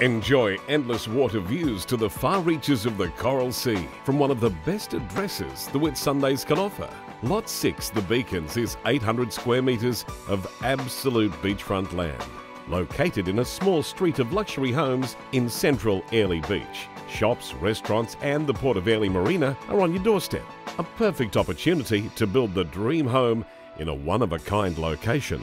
Enjoy endless water views to the far reaches of the Coral Sea from one of the best addresses the Whitsundays can offer. Lot 6, The Beacons, is 800 square metres of absolute beachfront land. Located in a small street of luxury homes in central Airlie Beach. Shops, restaurants, and the Port of Airlie Marina are on your doorstep. A perfect opportunity to build the dream home in a one of a kind location.